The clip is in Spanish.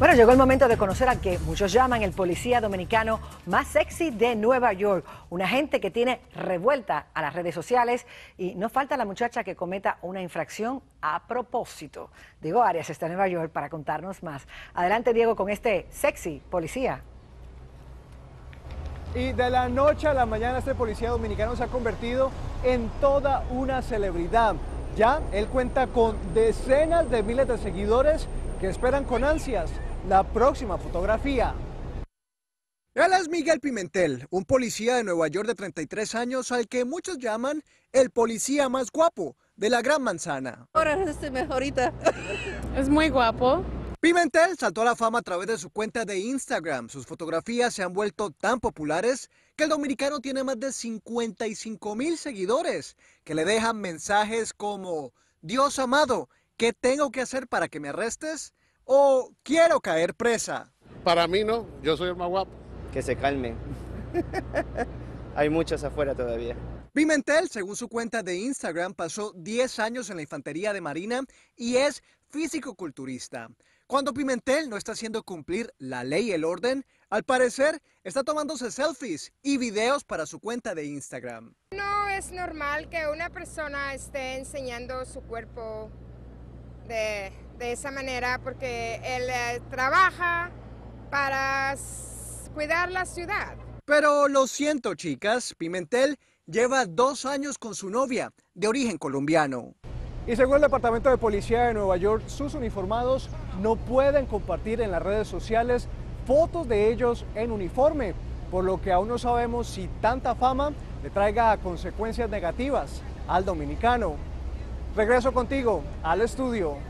Bueno, llegó el momento de conocer al que muchos llaman el policía dominicano más sexy de Nueva York, una gente que tiene revuelta a las redes sociales y no falta la muchacha que cometa una infracción a propósito. Diego Arias está en Nueva York para contarnos más. Adelante Diego con este sexy policía. Y de la noche a la mañana este policía dominicano se ha convertido en toda una celebridad. Ya él cuenta con decenas de miles de seguidores que esperan con ansias la próxima fotografía. Él es Miguel Pimentel, un policía de Nueva York de 33 años al que muchos llaman el policía más guapo de la Gran Manzana. Ahora es mejorita. Es muy guapo. Pimentel saltó a la fama a través de su cuenta de Instagram. Sus fotografías se han vuelto tan populares que el dominicano tiene más de 55 mil seguidores que le dejan mensajes como Dios amado, ¿qué tengo que hacer para que me arrestes? O quiero caer presa? Para mí no, yo soy el más guapo. Que se calmen. Hay muchos afuera todavía. Pimentel, según su cuenta de Instagram, pasó 10 años en la Infantería de Marina y es físico-culturista. Cuando Pimentel no está haciendo cumplir la ley y el orden, al parecer está tomándose selfies y videos para su cuenta de Instagram. No es normal que una persona esté enseñando su cuerpo de, esa manera porque él eh, trabaja para cuidar la ciudad. Pero lo siento, chicas, Pimentel lleva dos años con su novia, de origen colombiano. Y según el Departamento de Policía de Nueva York, sus uniformados no pueden compartir en las redes sociales fotos de ellos en uniforme, por lo que aún no sabemos si tanta fama le traiga consecuencias negativas al dominicano. Regreso contigo al estudio.